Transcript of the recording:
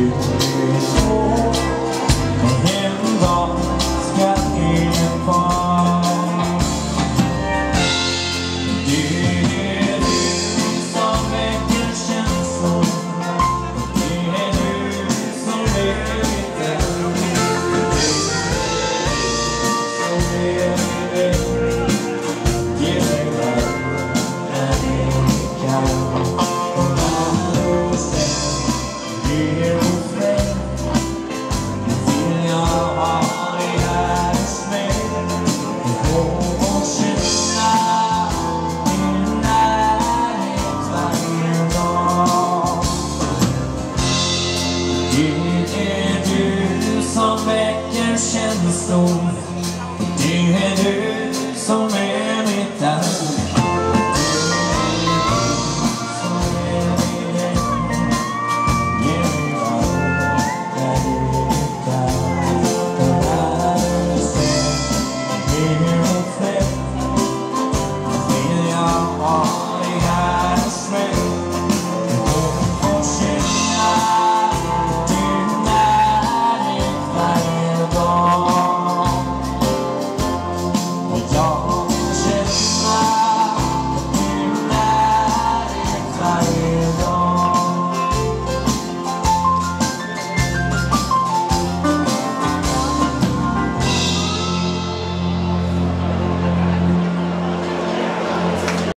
Det catching the storm. Dear